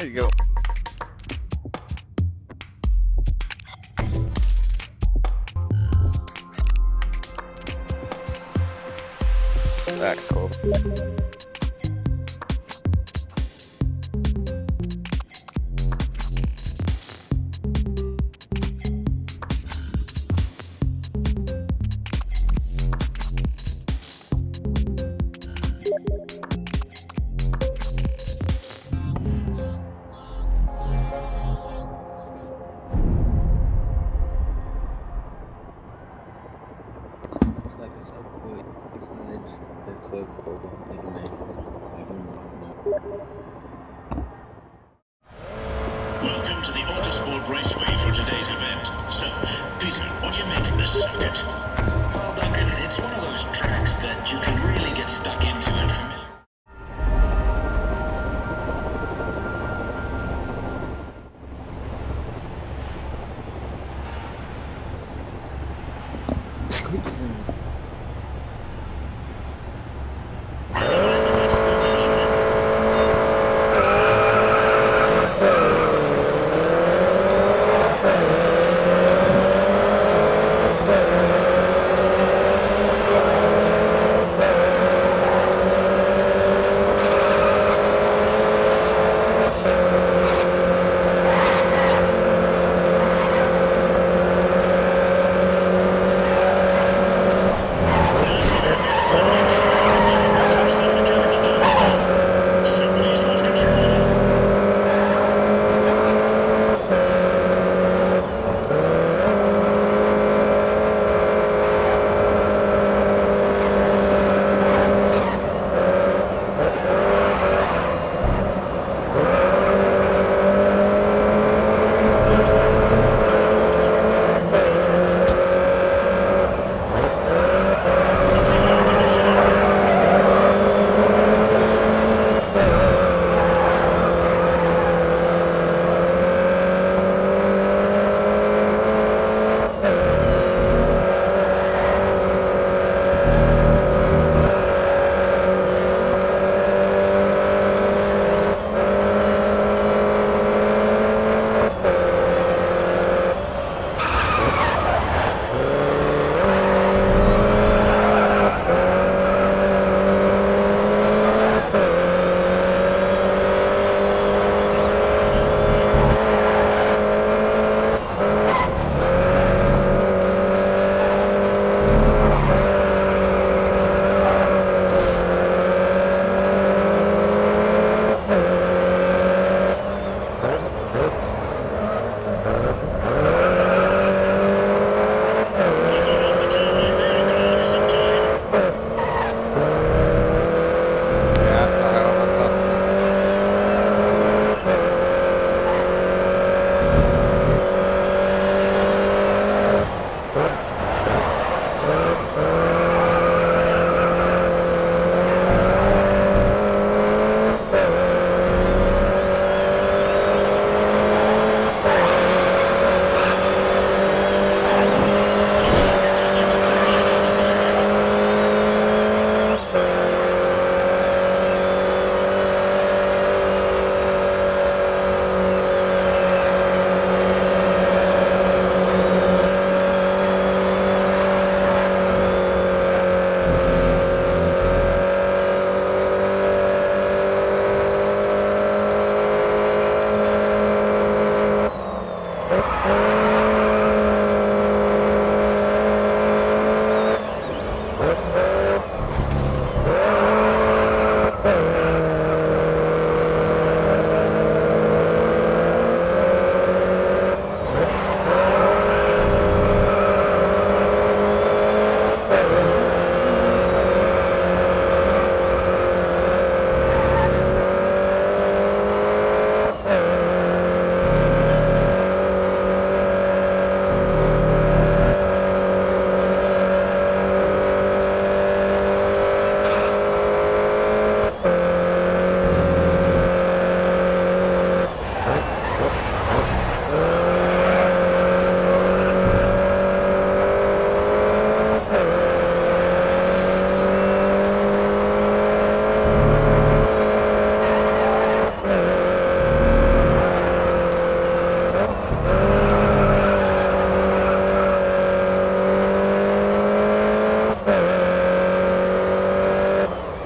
There you go. That's cool. That's a big man. I don't know. Welcome to the Autosport Raceway for today's event. So, Peter, what do you make of this circuit? Well, Duncan, it's one of those tracks that you can really get stuck into and familiar. Squid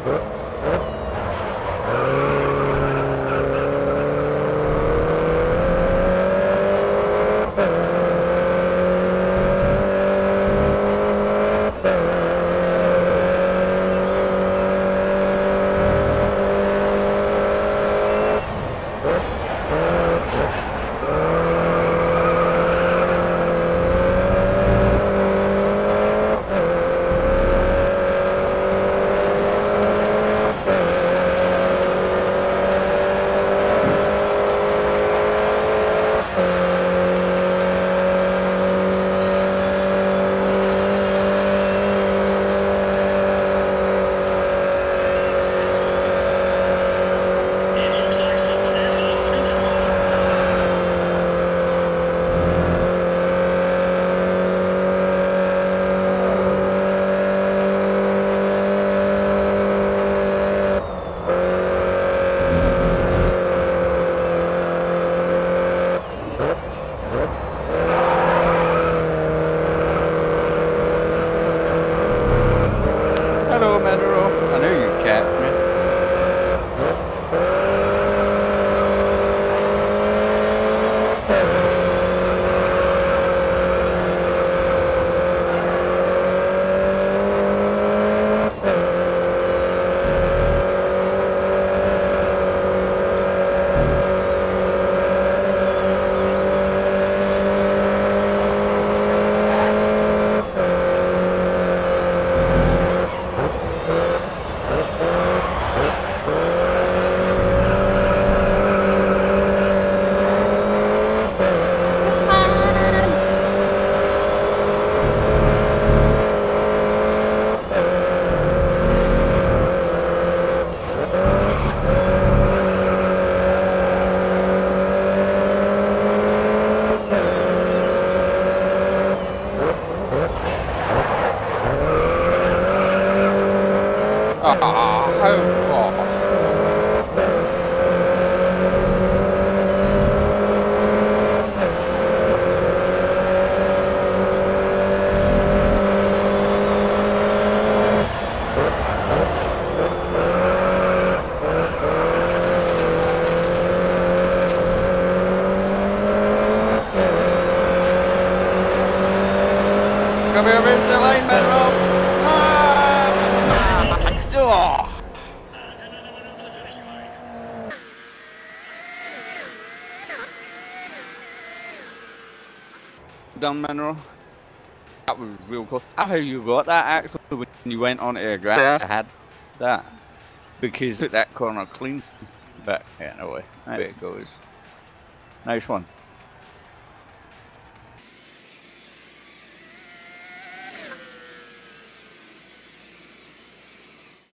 Huh? Wow. Done mineral. That was real cool. I how you got that actually when you went on air grass. I had that because that corner clean. But yeah, no way. There it goes. Nice one.